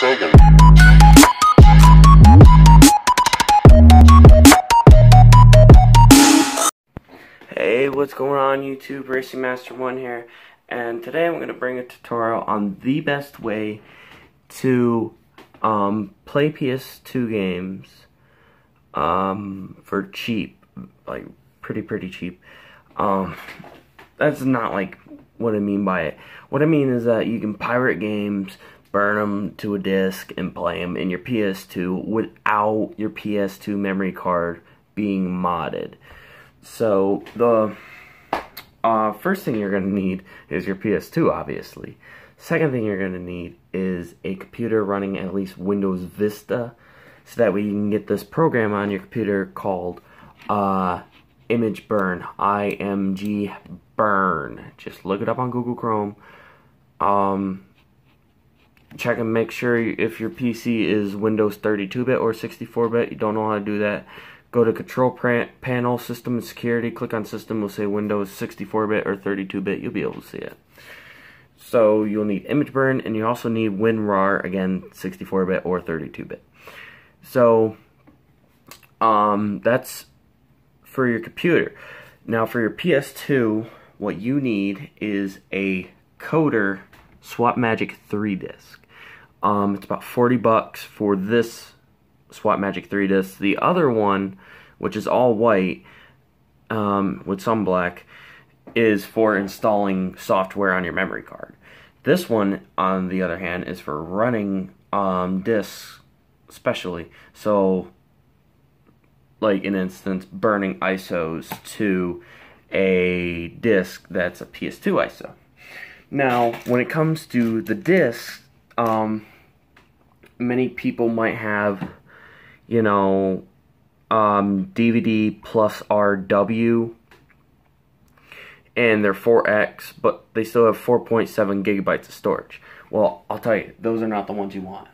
Sega. Hey, what's going on YouTube? Racing Master 1 here, and today I'm going to bring a tutorial on the best way to um, play PS2 games um, for cheap, like pretty pretty cheap. Um, that's not like what I mean by it. What I mean is that you can pirate games, burn them to a disc, and play them in your PS2 without your PS2 memory card being modded. So the uh, first thing you're going to need is your PS2, obviously. Second thing you're going to need is a computer running at least Windows Vista, so that way you can get this program on your computer called uh, Image Burn, IMG Burn. Just look it up on Google Chrome. Um, check and make sure if your PC is Windows 32-bit or 64-bit. You don't know how to do that Go to Control Panel, System and Security. Click on System. We'll say Windows 64-bit or 32-bit. You'll be able to see it. So you'll need Image Burn, and you also need WinRAR, again, 64-bit or 32-bit. So um, that's for your computer. Now for your PS2, what you need is a Coder SwapMagic 3 disc. Um, it's about 40 bucks for this Swap Magic 3 disc. The other one, which is all white um, with some black, is for installing software on your memory card. This one, on the other hand, is for running um, discs, especially. So, like in instance, burning ISOs to a disk that's a PS2 ISO. Now, when it comes to the disc, um, many people might have you know, um, DVD plus RW, and they're 4X, but they still have 4.7 gigabytes of storage. Well, I'll tell you, those are not the ones you want.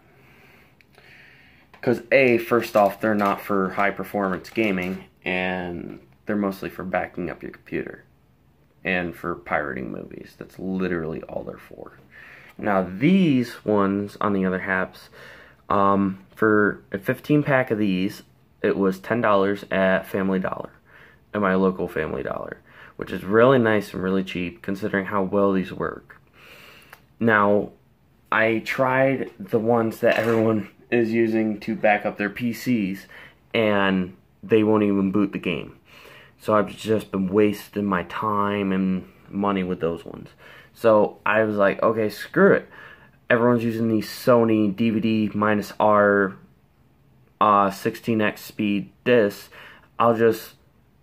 Because A, first off, they're not for high performance gaming, and they're mostly for backing up your computer and for pirating movies. That's literally all they're for. Now, these ones, on the other halves, um, for a 15 pack of these, it was $10 at Family Dollar, at my local Family Dollar, which is really nice and really cheap considering how well these work. Now, I tried the ones that everyone is using to back up their PCs, and they won't even boot the game. So I've just been wasting my time and money with those ones. So I was like, okay, screw it everyone's using these Sony DVD minus R uh, 16x speed discs, I'll just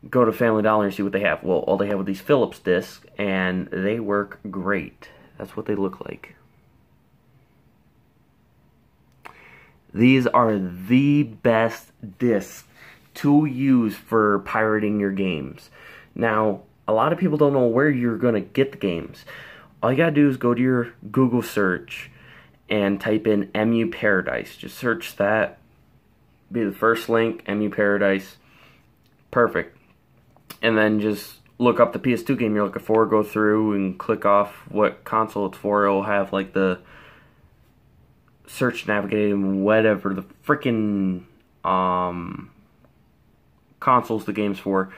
go to Family Dollar and see what they have. Well, all they have are these Philips discs, and they work great. That's what they look like. These are the best discs to use for pirating your games. Now, a lot of people don't know where you're going to get the games. All you got to do is go to your Google search and type in Emuparadise. Just search that. Be the first link, Emuparadise. Perfect. And then just look up the PS2 game you're looking for, go through and click off what console it's for. It'll have like the search navigating whatever the freaking um, consoles the game's for.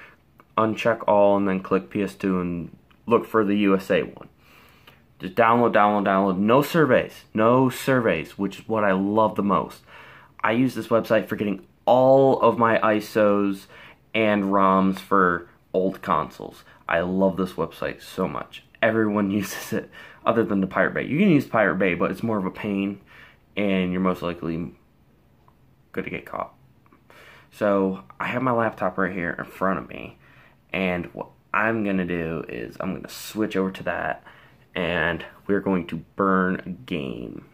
Uncheck all and then click PS2 and look for the USA one. Just download, download, download. No surveys. No surveys, which is what I love the most. I use this website for getting all of my ISOs and ROMs for old consoles. I love this website so much. Everyone uses it other than the Pirate Bay. You can use Pirate Bay, but it's more of a pain and you're most likely going to get caught. So I have my laptop right here in front of me and what I'm going to do is I'm going to switch over to that and we're going to burn a game.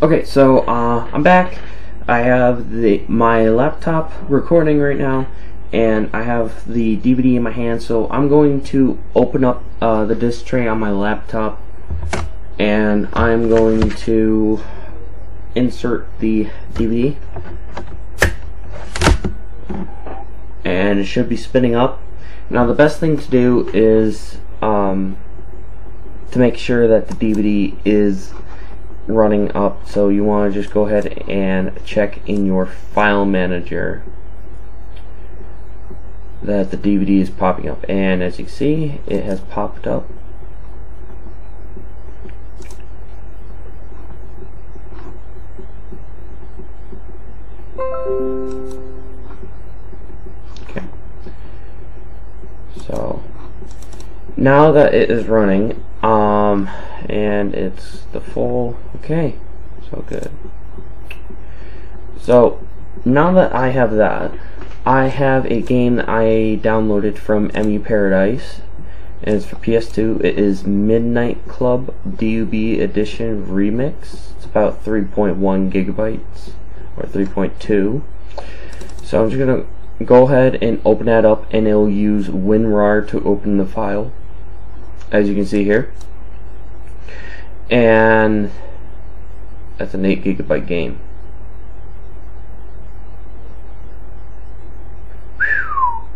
Okay, so uh, I'm back. I have the my laptop recording right now, and I have the DVD in my hand. So I'm going to open up uh, the disc tray on my laptop, and I'm going to insert the DVD, and it should be spinning up. Now the best thing to do is um, to make sure that the DVD is running up. So you want to just go ahead and check in your file manager that the DVD is popping up. And as you see it has popped up. Okay. So now that it is running um and it's the full okay so good. So now that I have that I have a game that I downloaded from Emuparadise and it's for PS2 it is Midnight Club DUB Edition Remix. It's about 3.1 gigabytes or 3.2 so I'm just gonna go ahead and open that up and it'll use WinRAR to open the file as you can see here. And that's an 8 gigabyte game.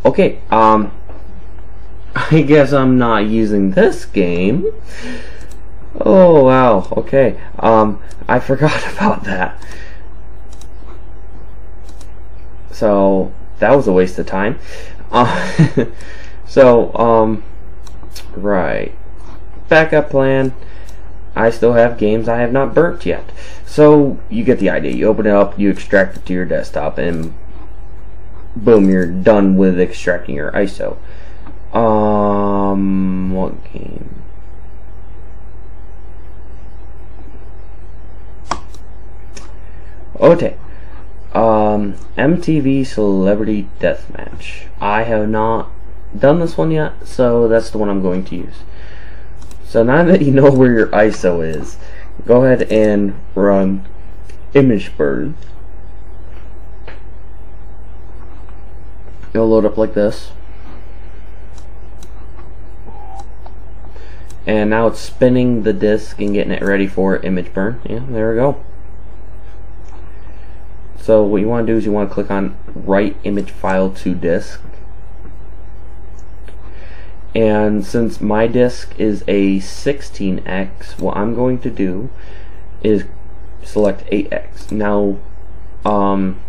Okay um I guess I'm not using this game. Oh wow okay um I forgot about that. So that was a waste of time. Uh, so um right backup plan I still have games I have not burnt yet. So you get the idea. You open it up, you extract it to your desktop, and boom, you're done with extracting your ISO. Um, what game? Okay. Um, MTV Celebrity Deathmatch. I have not done this one yet, so that's the one I'm going to use. So now that you know where your ISO is, go ahead and run image burn. It'll load up like this. And now it's spinning the disk and getting it ready for image burn. Yeah, there we go. So what you want to do is you want to click on write image file to disk and since my disk is a 16x what I'm going to do is select 8x now um,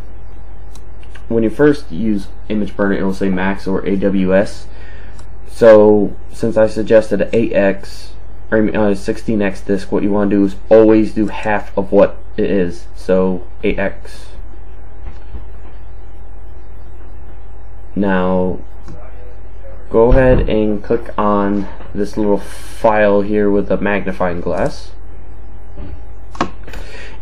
when you first use image burner it will say max or AWS so since I suggested an 8x or uh, 16x disk what you want to do is always do half of what it is. So 8x now go ahead and click on this little file here with a magnifying glass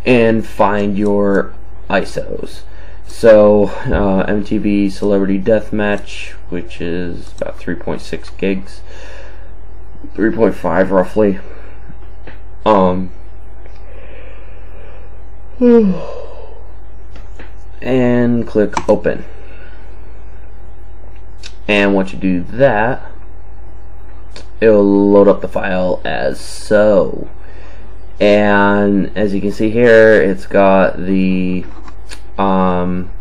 and find your ISOs. So uh, MTV Celebrity Deathmatch, which is about 3.6 gigs, 3.5 roughly. Um, and click open. And once you do that, it'll load up the file as so. And as you can see here, it's got the um,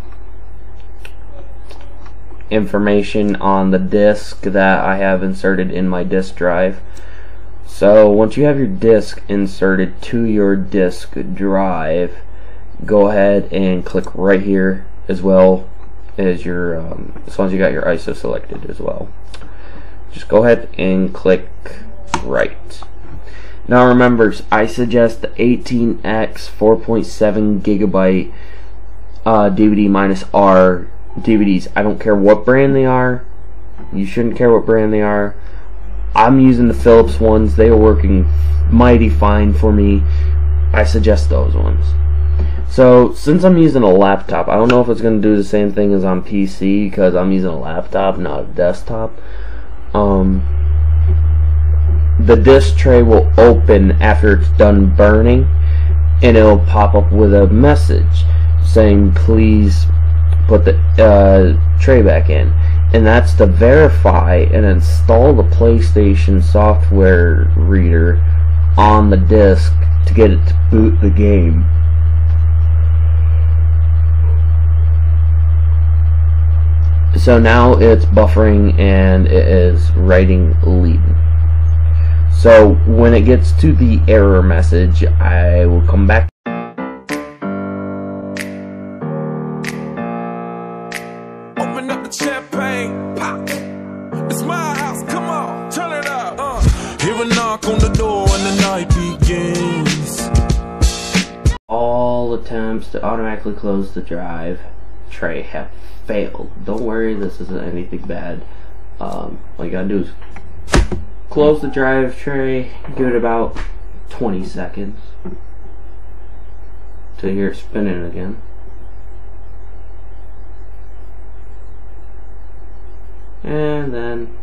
information on the disk that I have inserted in my disk drive. So once you have your disk inserted to your disk drive, go ahead and click right here as well as your um, as long as you got your ISO selected as well. Just go ahead and click right. Now remember, I suggest the 18x 4.7 gigabyte uh, DVD minus R DVDs. I don't care what brand they are. You shouldn't care what brand they are. I'm using the Philips ones. They are working mighty fine for me. I suggest those ones. So, since I'm using a laptop, I don't know if it's going to do the same thing as on PC because I'm using a laptop, not a desktop. Um, the disk tray will open after it's done burning and it'll pop up with a message saying please put the uh, tray back in and that's to verify and install the PlayStation software reader on the disk to get it to boot the game so now it's buffering and it is writing lead So when it gets to the error message, I will come back. Open up the champagne, pop. It's my house, come on, turn it up. Uh. Hear a knock on the door and the night begins. All attempts to automatically close the drive tray have failed. Don't worry, this isn't anything bad. Um, all you gotta do is close the drive tray, give it about 20 seconds to hear it spinning again. And then,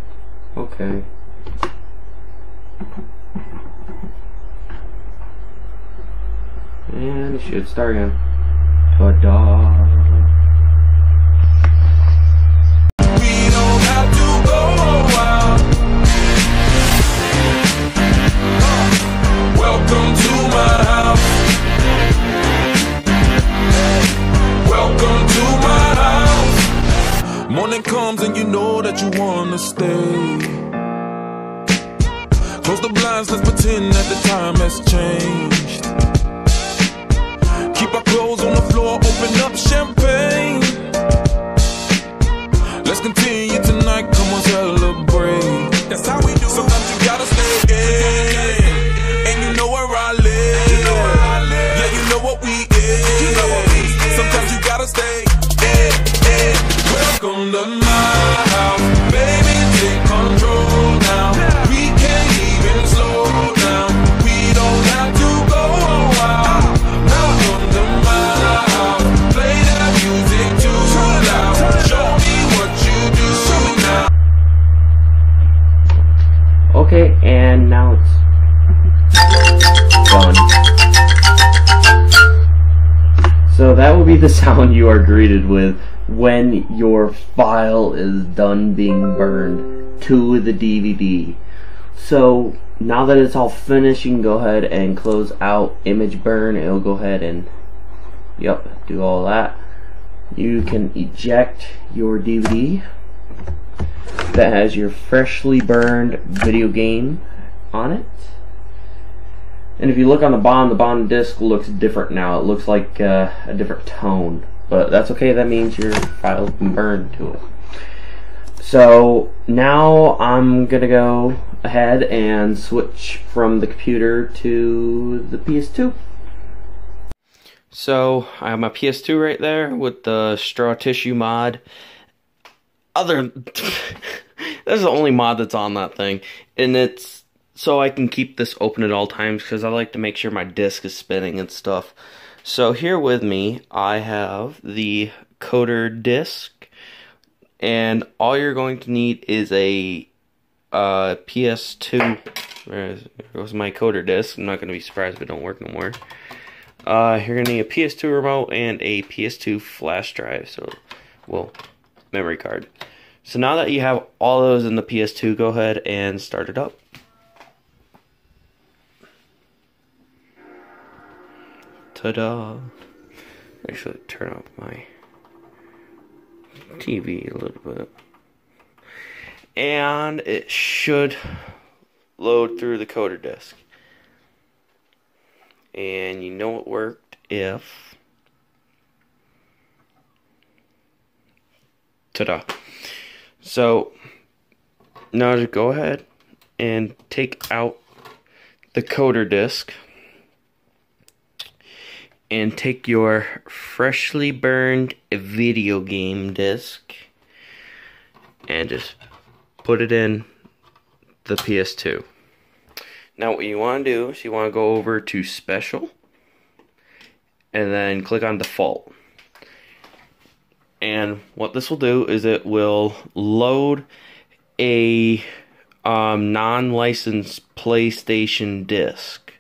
okay. And it should start again. Ta-da. Continue tonight, come on, celebrate. That's how we do. Sometimes you gotta stay in, Okay, and now it's done. So that will be the sound you are greeted with when your file is done being burned to the DVD. So now that it's all finished, you can go ahead and close out image burn. It'll go ahead and, yep, do all that. You can eject your DVD that has your freshly burned video game on it. And if you look on the bottom, the bottom disc looks different now. It looks like uh, a different tone. But that's okay, that means your file's burned to it. So now I'm gonna go ahead and switch from the computer to the PS2. So I have my PS2 right there with the straw tissue mod. Other, that's the only mod that's on that thing, and it's so I can keep this open at all times because I like to make sure my disc is spinning and stuff. So here with me, I have the coder disc, and all you're going to need is a uh, PS2. Where goes my coder disc? I'm not going to be surprised if it don't work no more. Uh, you're to need a PS2 remote and a PS2 flash drive. So, well, memory card. So now that you have all those in the PS2, go ahead and start it up. Ta-da! Actually, turn off my TV a little bit. And it should load through the coder disk. And you know it worked if ta-da. So now to go ahead and take out the coder disk and take your freshly burned video game disc and just put it in the PS2. Now what you want to do is you want to go over to special and then click on default. And what this will do is it will load a um, non-licensed PlayStation disc.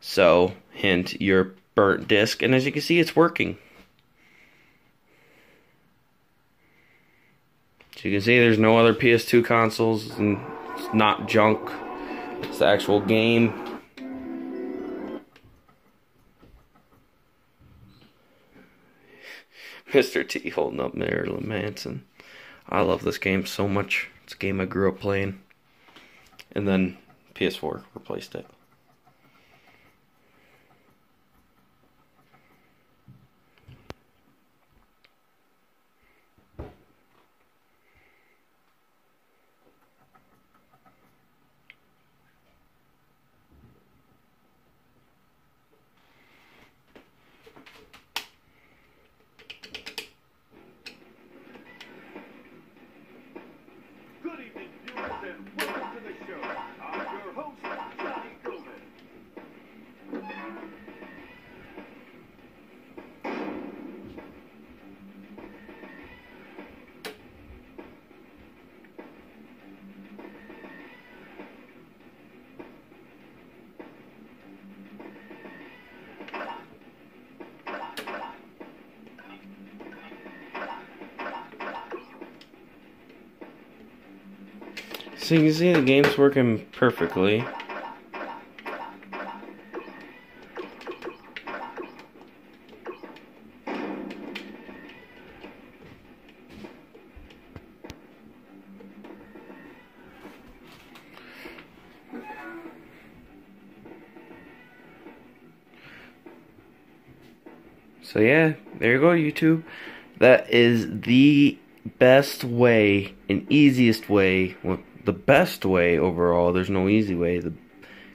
So, hint, your burnt disc. And as you can see, it's working. So you can see there's no other PS2 consoles and it's not junk. It's the actual game. Mr. T holding up Marilyn Manson. I love this game so much. It's a game I grew up playing. And then PS4 replaced it. So you can see the game's working perfectly. So yeah, there you go, YouTube. That is the best way and easiest way, the best way overall. There's no easy way,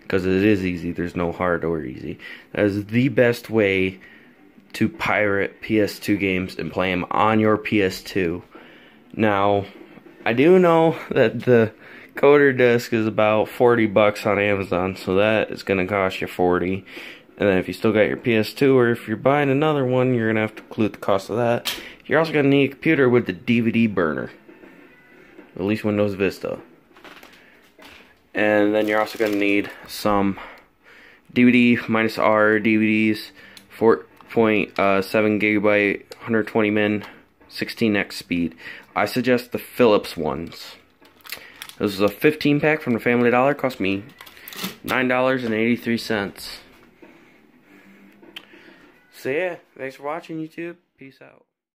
because it is easy. There's no hard or easy. That is the best way to pirate PS2 games and play them on your PS2. Now, I do know that the coder disc is about 40 bucks on Amazon, so that is going to cost you 40. And then if you still got your PS2 or if you're buying another one, you're going to have to include the cost of that. You're also going to need a computer with the DVD burner. At least Windows Vista. And then you're also going to need some DVD minus R DVDs, 4.7 uh, gigabyte, 120 min, 16x speed. I suggest the Philips ones. This is a 15 pack from the Family Dollar. Cost me $9.83. So yeah, thanks for watching YouTube. Peace out.